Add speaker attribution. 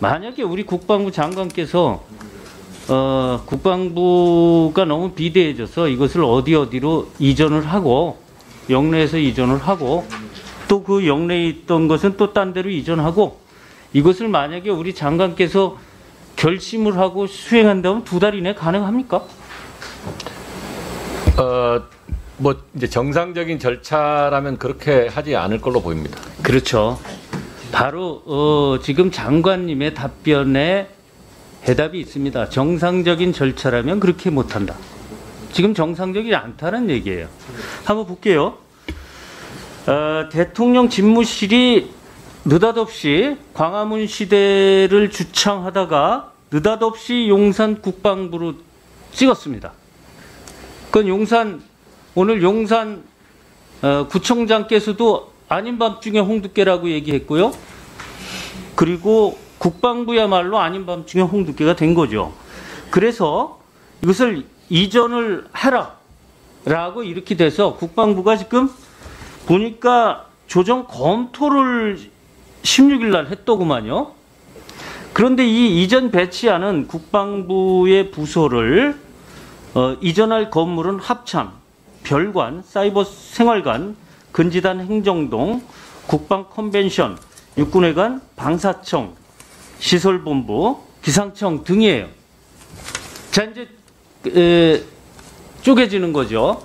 Speaker 1: 만약에 우리 국방부 장관께서 어, 국방부가 너무 비대해져서 이것을 어디 어디로 이전을 하고 영내에서 이전을 하고 또 그 영내에 있던 것은 또 딴 데로 이전하고 이것을 만약에 우리 장관께서 결심을 하고 수행한다면 두 달 이내 가능합니까?
Speaker 2: 어, 뭐 이제 정상적인 절차라면 그렇게 하지 않을 걸로 보입니다.
Speaker 1: 그렇죠. 바로 어, 지금 장관님의 답변에 해답이 있습니다. 정상적인 절차라면 그렇게 못한다. 지금 정상적이지 않다는 얘기예요. 한번 볼게요. 어, 대통령 집무실이 느닷없이 광화문 시대를 주창하다가 느닷없이 용산 국방부로 찍었습니다. 그건 용산 오늘 용산 어, 구청장께서도 아닌 밤중에 홍두깨라고 얘기했고요. 그리고 국방부야말로 아닌 밤중에 홍두깨가 된 거죠. 그래서 이것을 이전을 해라. 라고 이렇게 돼서 국방부가 지금 보니까 조정 검토를 16일 날 했더구만요. 그런데 이 이전 배치하는 국방부의 부서를 어, 이전할 건물은 합참, 별관, 사이버 생활관, 근지단 행정동, 국방 컨벤션, 육군회관, 방사청, 시설본부, 기상청 등이에요. 자 이제 에, 쪼개지는 거죠.